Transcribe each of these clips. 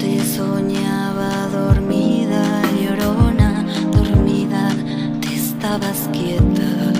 te soñaba dormida, llorona, dormida, te estabas quieta.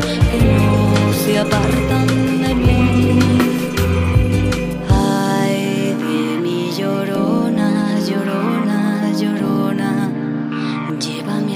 que no se apartan de mí. Ay, de mi llorona, llorona, llorona, llévame